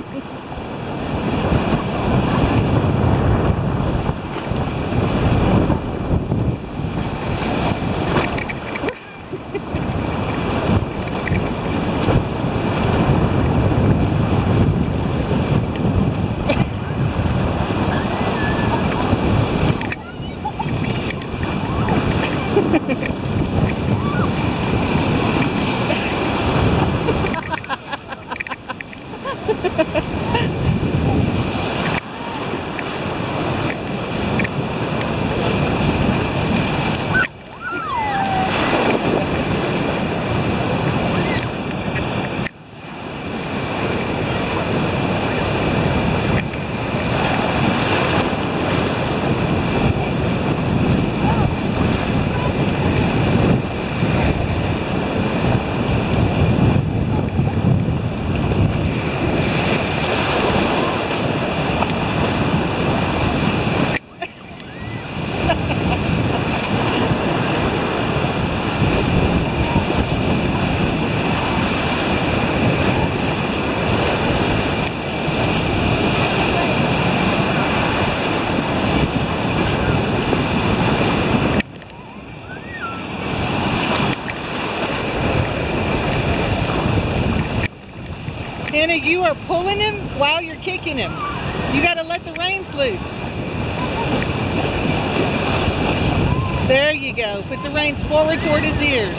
Ha. Are pulling him while you're kicking him. You got to let the reins loose. There you go. Put the reins forward toward his ears.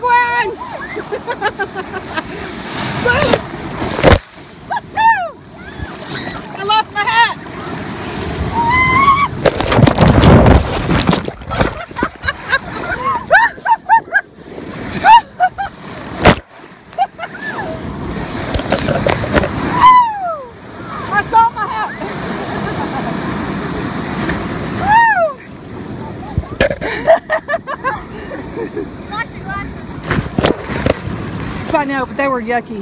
big one! more yucky.